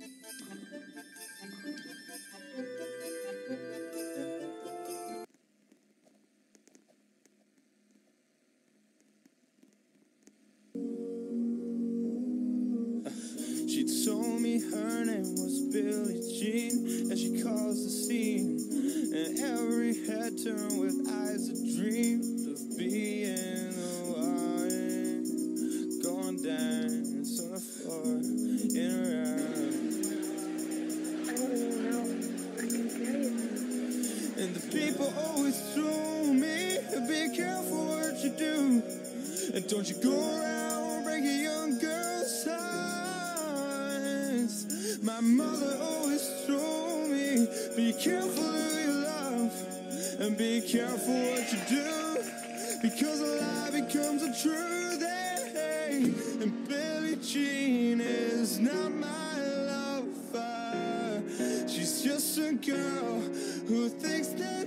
She told me her name was Billie Jean, and she caused a scene. And every head turned with eyes that dreamed of being the one. Going down on the floor in her people always told me, be careful what you do. And don't you go around breaking young girls' hearts. My mother always told me, be careful who you love. And be careful what you do. Because a lie becomes a truth. eh? And Billie Jean is not my lover. She's just a girl who thinks that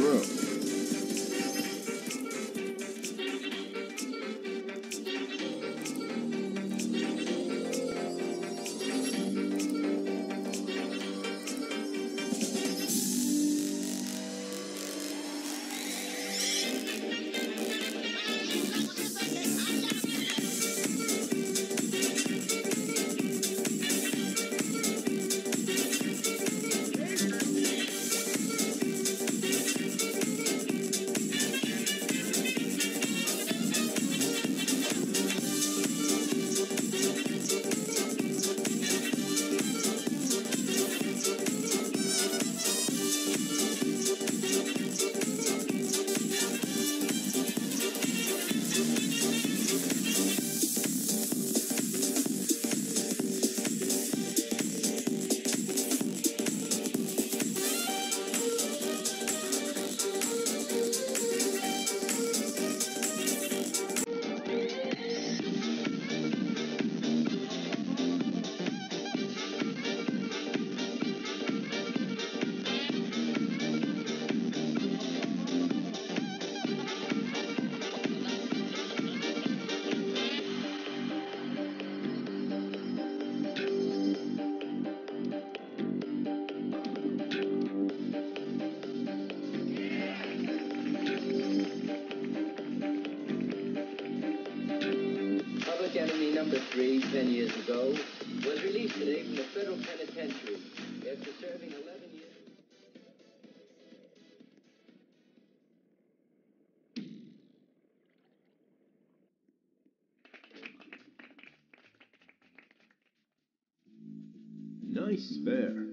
Nice from the federal penitentiary after serving 11 years. Nice spare.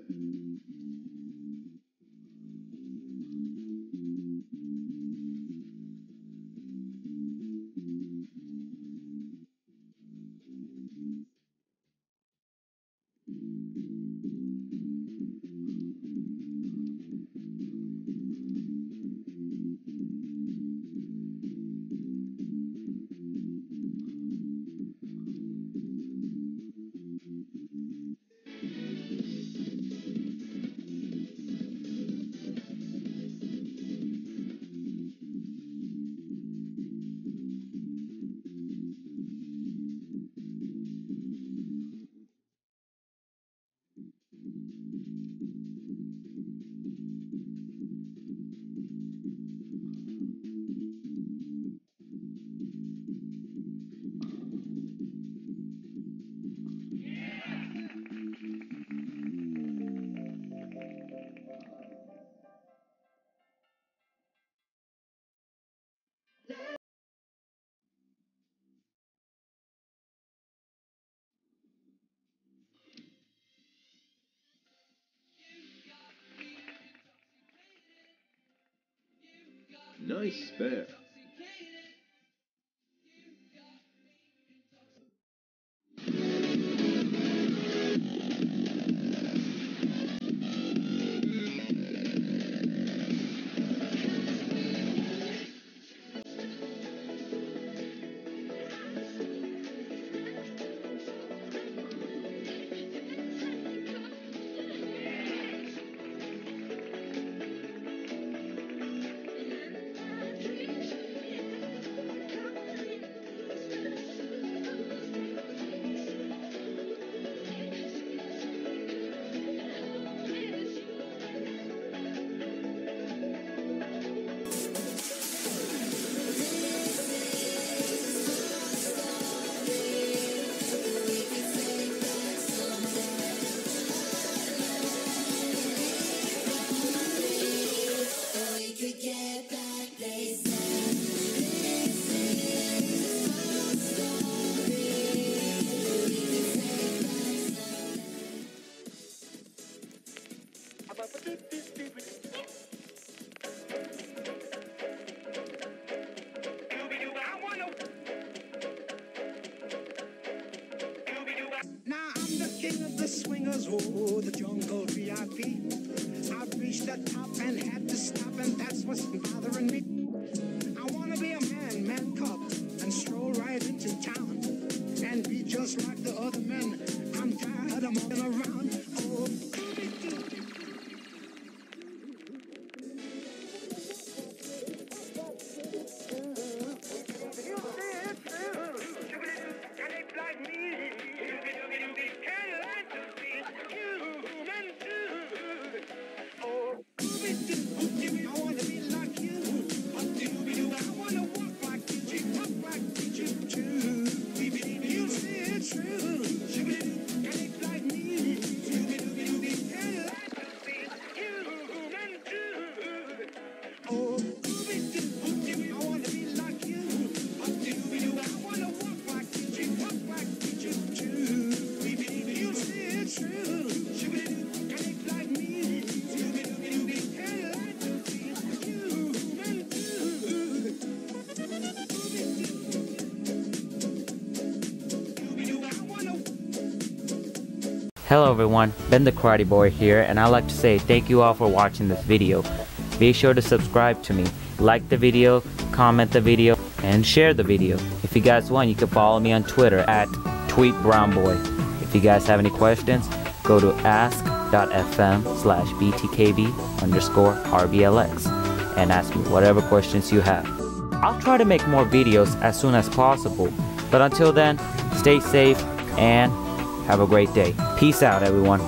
Nice spare. Swingers, oh, the jungle VIP. I've reached the top and had to stop, and that's Hello everyone, Ben the Karate Boy here and I'd like to say thank you all for watching this video. Be sure to subscribe to me, like the video, comment the video, and share the video. If you guys want, you can follow me on Twitter at tweetbrownboy. If you guys have any questions, go to ask.fm slash btkb underscore rblx and ask me whatever questions you have. I'll try to make more videos as soon as possible, but until then, stay safe and have a great day. Peace out, everyone.